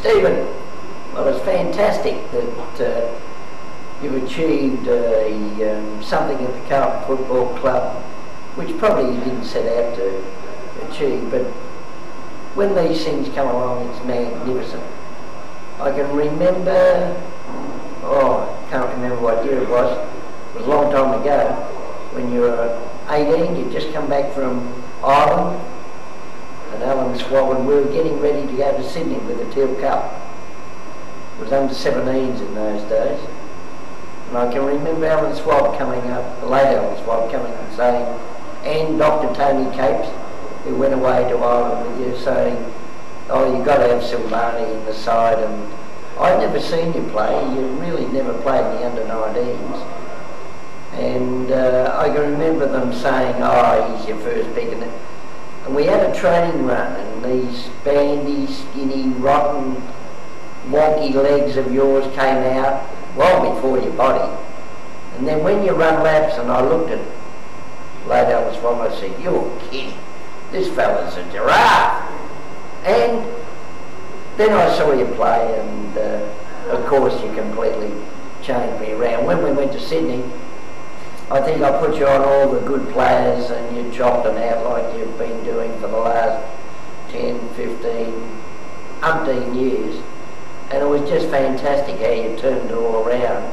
Stephen, well, it's fantastic that uh, you've achieved uh, um, something at the Carlton Football Club, which probably you didn't set out to achieve, but when these things come along, it's magnificent. I can remember, oh, I can't remember what year it was, it was a long time ago, when you were 18, you'd just come back from Ireland, Alan Schwab, and we were getting ready to go to Sydney with the Teal Cup. It was under 17s in those days. And I can remember Alan Schwab coming up, the late Alan Schwab coming up saying, and Dr. Tony Capes, who went away to Ireland with you, saying, oh, you've got to have Silvagni in the side. And I'd never seen you play. You really never played in the under-19s. And uh, I can remember them saying, oh, he's your first pick. And, we had a training run, and these bandy, skinny, rotten, wonky legs of yours came out well before your body. And then when you run laps, and I looked at late Alan Schwab, I said, you're kidding. This fella's a giraffe. And then I saw you play, and uh, of course you completely changed me around. When we went to Sydney, I think I put you on all the good players and you chopped them out like you've been doing for the last 10, 15, umpteen years. And it was just fantastic how you turned it all around.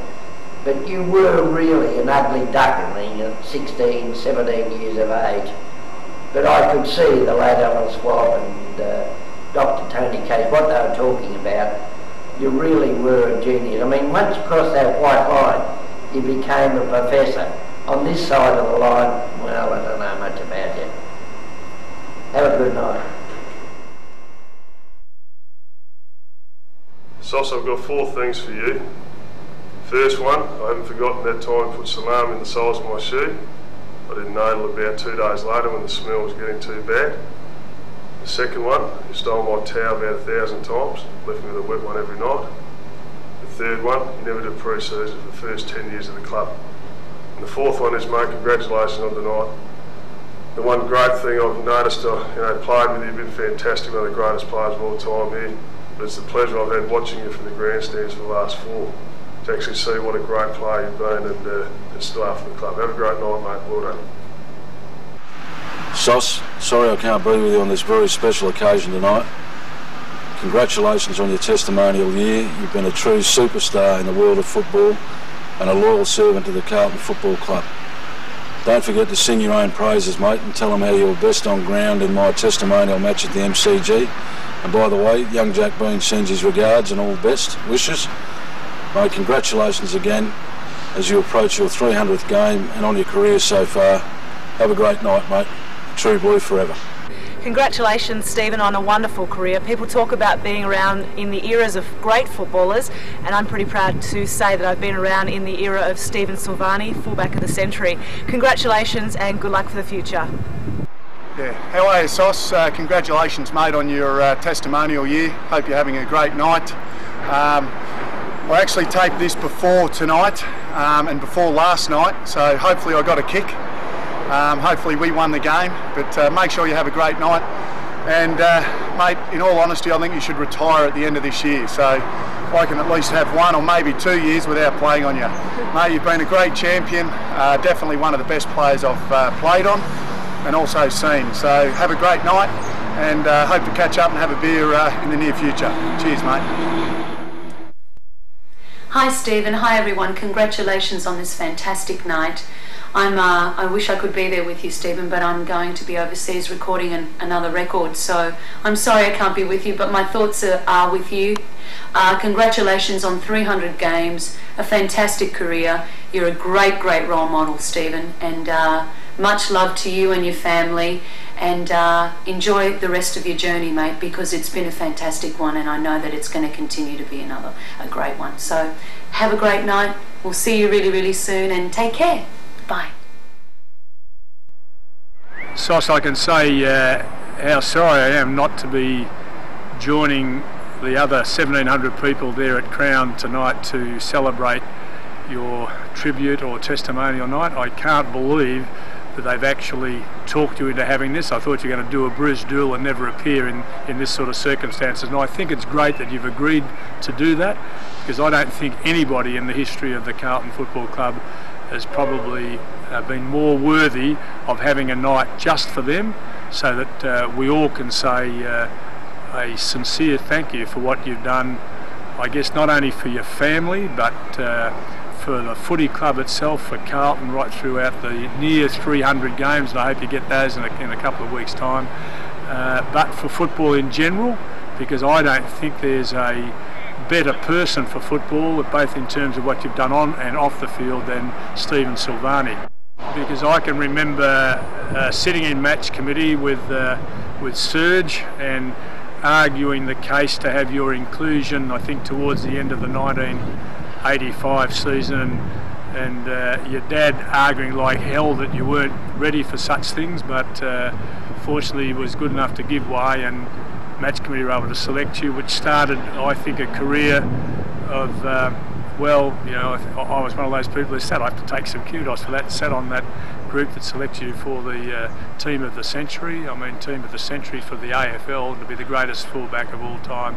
But you were really an ugly duckling at 16, 17 years of age. But I could see the late Alan Schwab and uh, Dr. Tony Case, what they were talking about. You really were a genius. I mean, once you crossed that white line, you became a professor. On this side of the line, well, I don't know much about you. Have a good night. Sauce, I've got four things for you. First one, I haven't forgotten that time I put salami in the soles of my shoe. I didn't know until about two days later when the smell was getting too bad. The second one, you stole my towel about a thousand times, left me with a wet one every night. The third one, you never did pre-season for the first 10 years of the club. And the fourth one is, mate, congratulations on tonight. The one great thing I've noticed, uh, you know, played with you, you've been fantastic, one of the greatest players of all time here. But it's the pleasure I've had watching you from the grandstands for the last four to actually see what a great player you've been and, uh, and still for the club. Have a great night, mate. Well done. Sos, sorry I can't be with you on this very special occasion tonight. Congratulations on your testimonial year. You've been a true superstar in the world of football and a loyal servant to the Carlton Football Club. Don't forget to sing your own praises, mate, and tell them how you were best on ground in my testimonial match at the MCG. And by the way, young Jack Bean sends his regards and all the best wishes. Mate, congratulations again as you approach your 300th game and on your career so far. Have a great night, mate. True Blue forever. Congratulations, Stephen, on a wonderful career. People talk about being around in the eras of great footballers, and I'm pretty proud to say that I've been around in the era of Stephen Silvagni, fullback of the century. Congratulations and good luck for the future. Yeah, how are you, Sos? Uh, congratulations, mate, on your uh, testimonial year. Hope you're having a great night. Um, I actually taped this before tonight um, and before last night, so hopefully I got a kick. Um, hopefully we won the game, but uh, make sure you have a great night. And uh, mate, in all honesty, I think you should retire at the end of this year. So I can at least have one or maybe two years without playing on you. Mate, you've been a great champion, uh, definitely one of the best players I've uh, played on and also seen. So have a great night and uh, hope to catch up and have a beer uh, in the near future. Cheers, mate. Hi Stephen, hi everyone. Congratulations on this fantastic night. I'm, uh, I wish I could be there with you, Stephen, but I'm going to be overseas recording an, another record. So I'm sorry I can't be with you, but my thoughts are, are with you. Uh, congratulations on 300 games, a fantastic career. You're a great, great role model, Stephen, and uh, much love to you and your family and uh, enjoy the rest of your journey, mate, because it's been a fantastic one, and I know that it's going to continue to be another a great one. So, have a great night. We'll see you really, really soon, and take care. Bye. Sos, I can say uh, how sorry I am not to be joining the other 1,700 people there at Crown tonight to celebrate your tribute or testimonial night. I can't believe that they've actually talked you into having this. I thought you were going to do a Bruce Doull and never appear in, in this sort of circumstances. And I think it's great that you've agreed to do that because I don't think anybody in the history of the Carlton Football Club has probably uh, been more worthy of having a night just for them so that uh, we all can say uh, a sincere thank you for what you've done, I guess not only for your family but uh, for the footy club itself, for Carlton, right throughout the near 300 games, and I hope you get those in a, in a couple of weeks' time. Uh, but for football in general, because I don't think there's a better person for football, both in terms of what you've done on and off the field, than Stephen Silvagni. Because I can remember uh, sitting in match committee with uh, with Serge and arguing the case to have your inclusion. I think towards the end of the 1985 season and, uh, your dad arguing like hell that you weren't ready for such things but uh, fortunately was good enough to give way and match committee were able to select you which started I think a career of uh, well you know I was one of those people who said I have to take some kudos for that sat on that group that selected you for the uh, team of the century. I mean team of the century for the AFL to be the greatest fullback of all time.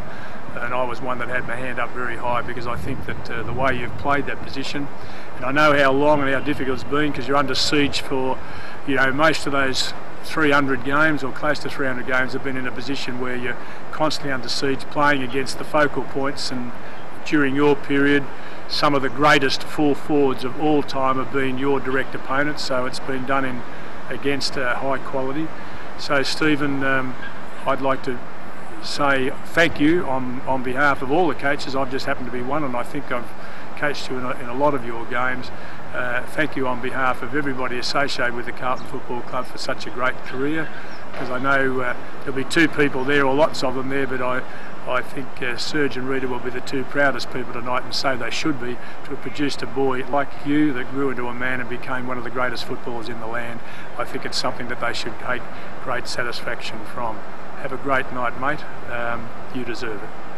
And I was one that had my hand up very high because I think that uh, the way you've played that position, and I know how long and how difficult it's been because you're under siege for, you know, most of those 300 games or close to 300 games have been in a position where you're constantly under siege playing against the focal points and during your period some of the greatest full forwards of all time have been your direct opponents so it's been done in against uh, high quality so Stephen um, I'd like to say thank you on, on behalf of all the coaches. I've just happened to be one, and I think I've coached you in a, in a lot of your games. Uh, thank you on behalf of everybody associated with the Carlton Football Club for such a great career. Because I know uh, there'll be two people there, or lots of them there, but I, I think uh, Serge and Rita will be the two proudest people tonight, and so they should be, to have produced a boy like you that grew into a man and became one of the greatest footballers in the land. I think it's something that they should take great satisfaction from. Have a great night, mate. Um, you deserve it.